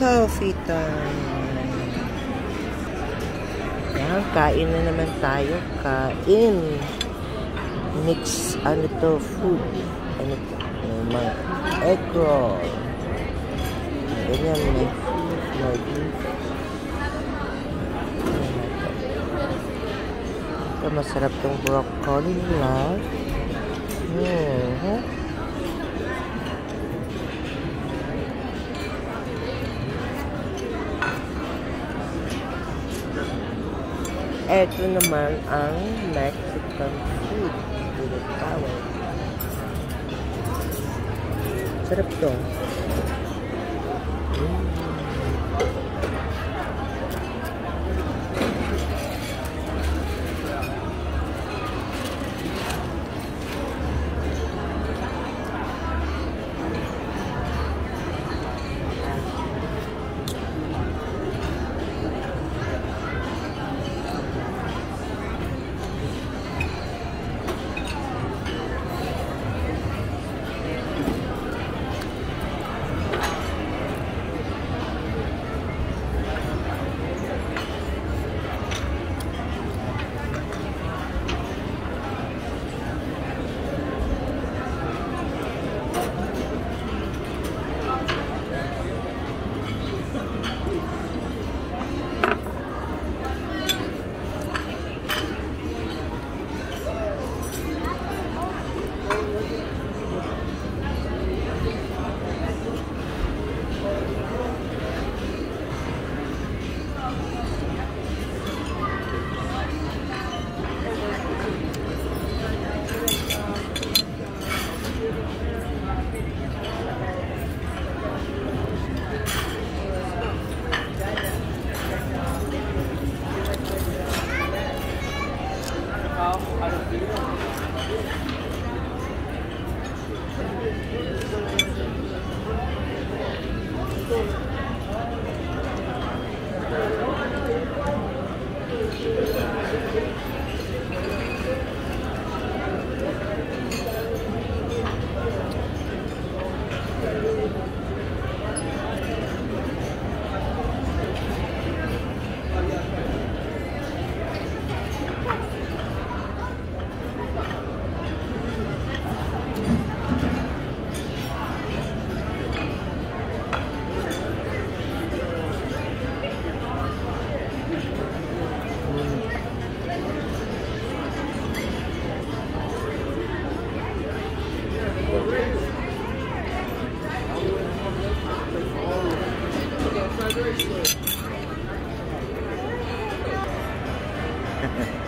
Coffee time. Yan, kain na naman tayo. Kain. Mix, ano to, food. Ano to? Naman. Egg roll. Ganyan, may food, may beef. Ito, masarap tong broccoli nila. Hmm. Ito naman ang Mexican food. Tinatawag. Sarap to. Mm. Ha ha ha.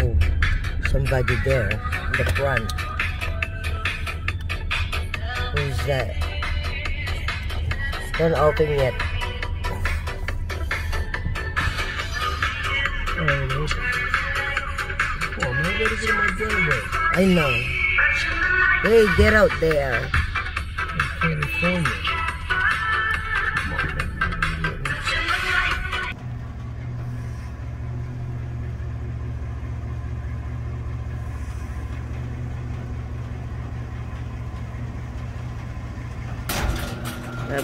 Oh. Somebody there in the front. Who's that? Don't open yet. Oh, I gotta get my driveway. I know. Hey, get out there.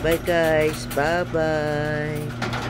Bye-bye guys. Bye-bye.